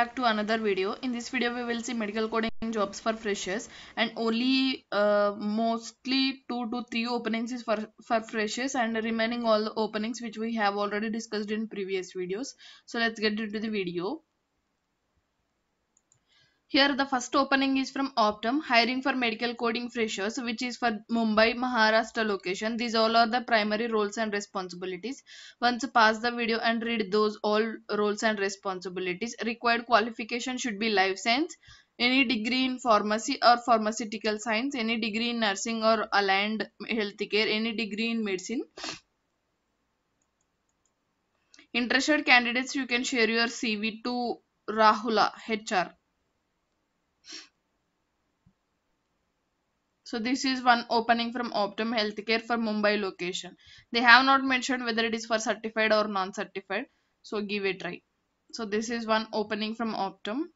back to another video. In this video we will see medical coding jobs for freshers and only uh, mostly two to three openings is for for freshers and remaining all the openings which we have already discussed in previous videos. So let's get into the video here the first opening is from Optum hiring for medical coding freshers which is for Mumbai Maharashtra location. These all are the primary roles and responsibilities. Once pause the video and read those all roles and responsibilities. Required qualification should be life science, any degree in pharmacy or pharmaceutical science, any degree in nursing or aligned healthcare, any degree in medicine. Interested candidates you can share your CV to Rahula HR. So this is one opening from Optum Healthcare for Mumbai location. They have not mentioned whether it is for certified or non-certified. So give a try. So this is one opening from Optum.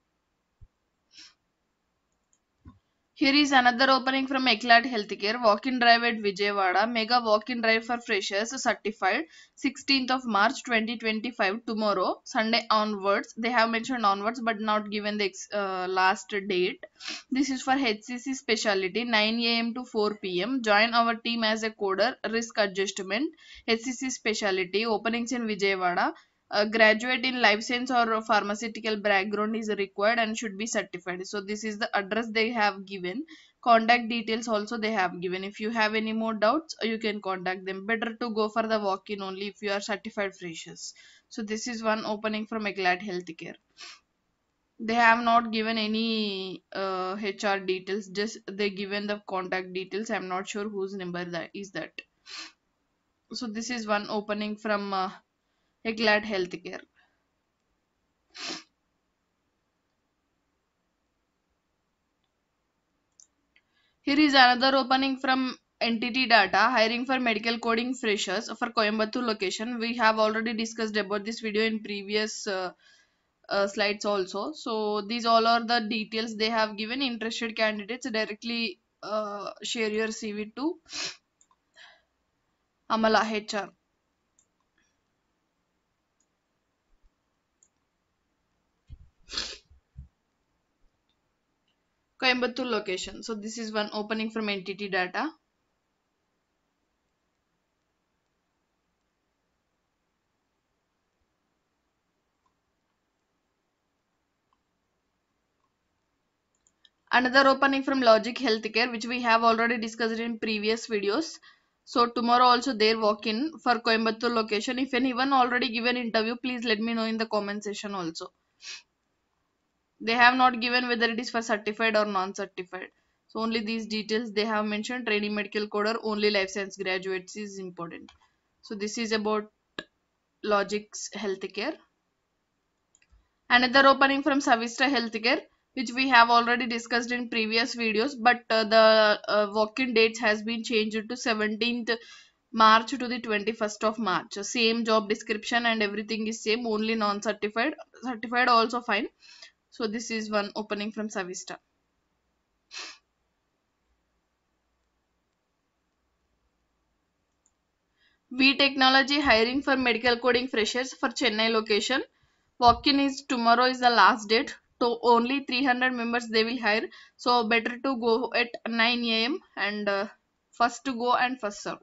Here is another opening from Eclat Healthcare, walk-in drive at Vijayawada, mega walk-in drive for freshers certified. 16th of March 2025 tomorrow, Sunday onwards. They have mentioned onwards but not given the uh, last date. This is for HCC specialty 9 am to 4 pm. Join our team as a coder, risk adjustment, HCC specialty, openings in Vijayawada a graduate in life science or pharmaceutical background is required and should be certified. So this is the address they have given. Contact details also they have given. If you have any more doubts you can contact them. Better to go for the walk-in only if you are certified freshers. So this is one opening from Eclat Healthcare. They have not given any uh, HR details just they given the contact details. I'm not sure whose number that is that. So this is one opening from uh, Eclat Healthcare. Here is another opening from NTT Data hiring for medical coding freshers for Coimbatore location. We have already discussed about this video in previous uh, uh, slides also. So these all are the details they have given. Interested candidates directly uh, share your CV to Amala HR. Coimbatore location. So this is one opening from NTT Data. Another opening from Logic Healthcare which we have already discussed in previous videos. So tomorrow also there walk in for Coimbatore location. If anyone already given interview please let me know in the comment section also they have not given whether it is for certified or non-certified so only these details they have mentioned training medical coder only life science graduates is important so this is about logics healthcare another opening from savista healthcare which we have already discussed in previous videos but uh, the uh, walk-in dates has been changed to 17th March to the 21st of March. Same job description and everything is same only non-certified. Certified also fine. So this is one opening from Savista. V Technology hiring for medical coding freshers for Chennai location. Walk-in is tomorrow is the last date. So only 300 members they will hire. So better to go at 9 am and uh, first to go and first serve.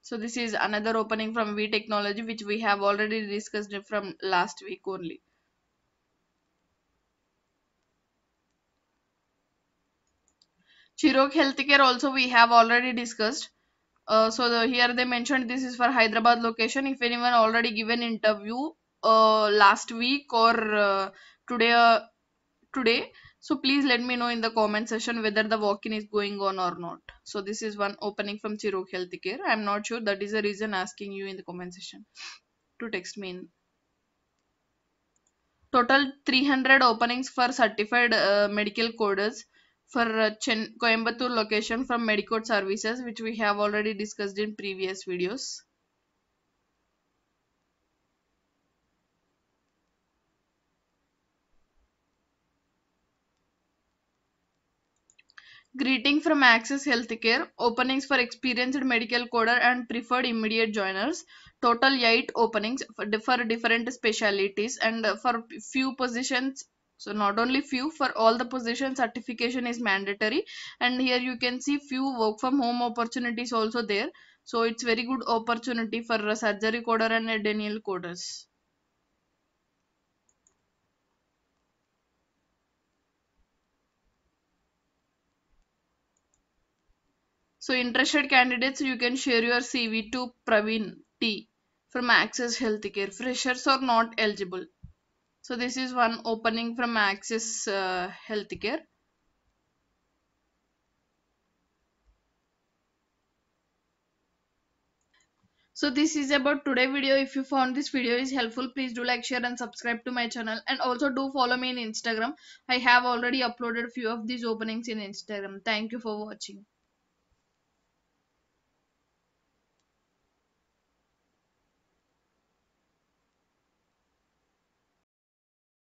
So this is another opening from V Technology which we have already discussed from last week only. Chirok Healthcare also we have already discussed. Uh, so the, here they mentioned this is for Hyderabad location. If anyone already given interview uh, last week or uh, today, uh, today, so please let me know in the comment section whether the walk-in is going on or not. So this is one opening from Chirok Healthcare. I am not sure. That is the reason asking you in the comment section to text me in. Total 300 openings for certified uh, medical coders for uh, Chen Coimbatore location from Medicode services which we have already discussed in previous videos. Greeting from Access Healthcare. Openings for experienced medical coder and preferred immediate joiners. Total 8 openings for, different specialities and for few positions so not only few for all the position certification is mandatory and here you can see few work from home opportunities also there so it's very good opportunity for a surgery coder and a denial coders So interested candidates, you can share your CV to Praveen T from Access Healthcare. Freshers are not eligible. So this is one opening from Access uh, Healthcare. So this is about today video. If you found this video is helpful, please do like, share and subscribe to my channel. And also do follow me in Instagram. I have already uploaded a few of these openings in Instagram. Thank you for watching.